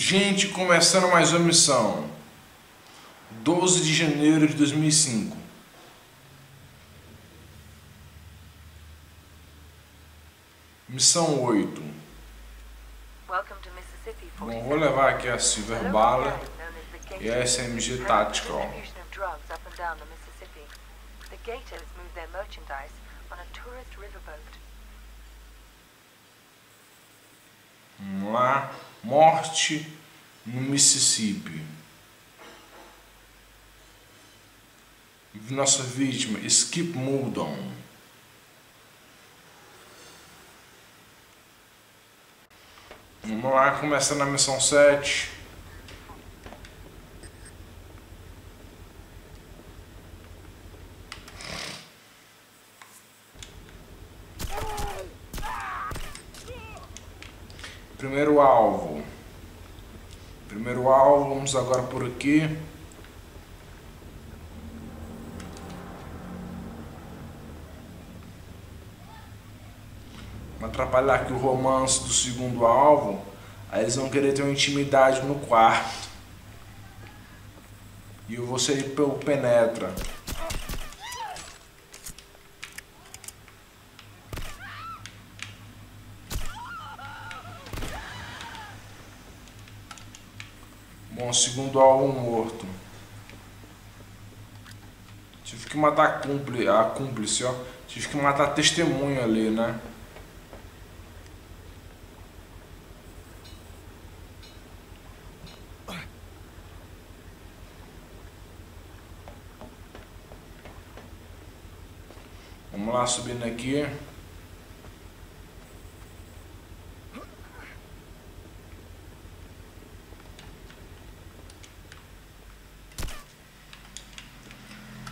Gente, começando mais uma missão. 12 de janeiro de 2005. Missão 8. Bom, vou levar aqui a Silver Bala e a SMG Tactical. The Gators move their merchandise on a tourist riverboat. Lá. Morte no Mississippi. Nossa vítima, Skip Muldon. Vamos lá, começando a missão 7. Primeiro alvo. Primeiro alvo, vamos agora por aqui. atrapalhar aqui o romance do segundo alvo, aí eles vão querer ter uma intimidade no quarto. E você penetra. Bom, segundo alvo morto. Tive que matar a cúmplice, a cúmplice, ó. Tive que matar a testemunha ali, né? Vamos lá subindo aqui.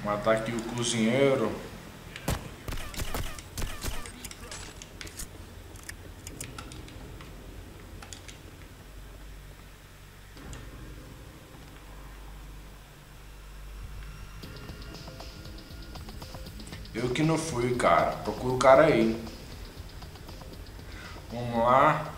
Matar aqui o cozinheiro. Eu que não fui, cara. Procura o cara aí. Vamos lá.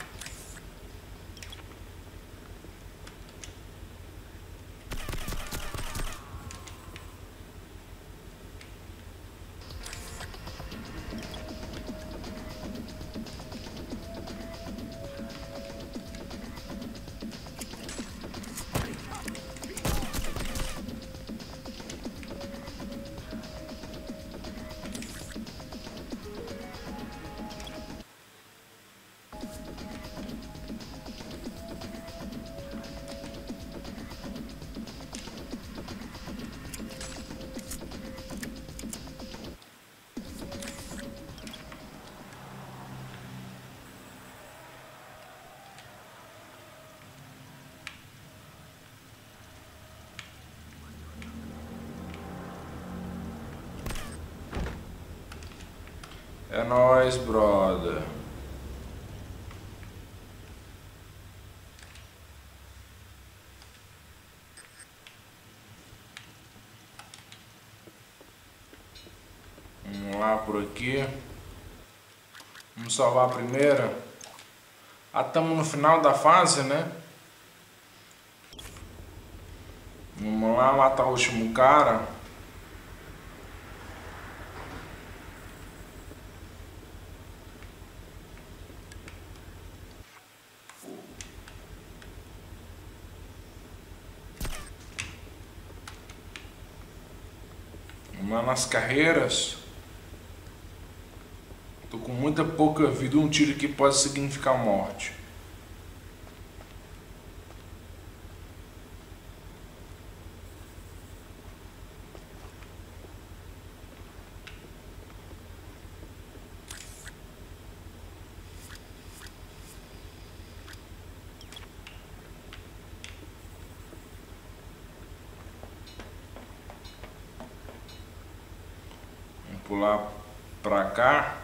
É nóis, brother. Vamos lá por aqui. Vamos salvar a primeira. Ah, estamos no final da fase, né? Vamos lá matar o último cara. Nas carreiras, tô com muita pouca vida, um tiro que pode significar morte. Pular para cá.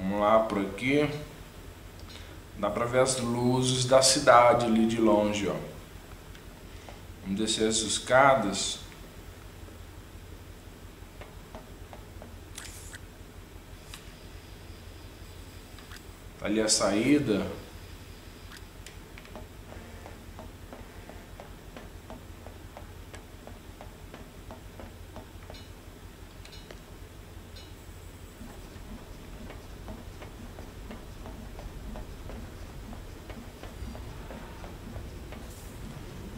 Vamos lá por aqui. Dá para ver as luzes da cidade ali de longe, ó. Vamos descer as escadas. Ali a saída.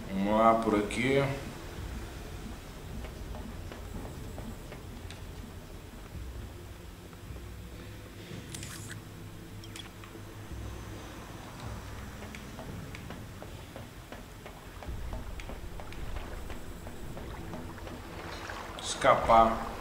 Vamos lá por aqui. Escapar.